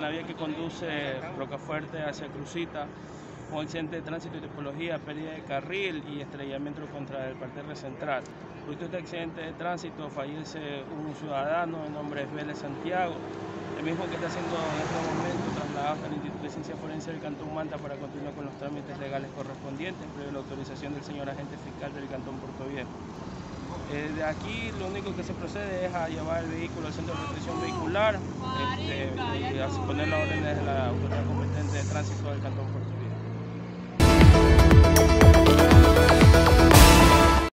en la vía que conduce Rocafuerte hacia Cruzita, un accidente de tránsito y tipología, pérdida de carril y estrellamiento contra el parterre central. De este accidente de tránsito fallece un ciudadano, el nombre es Vélez Santiago, el mismo que está siendo en este momento trasladado hasta el Instituto de Ciencia Forense del Cantón Manta para continuar con los trámites legales correspondientes, previo la autorización del señor agente fiscal del Cantón Puerto Viejo. Eh, de aquí lo único que se procede es a llevar el vehículo al centro de restricción vehicular este, a poner las órdenes de la autoridad competente de tránsito del Cantón.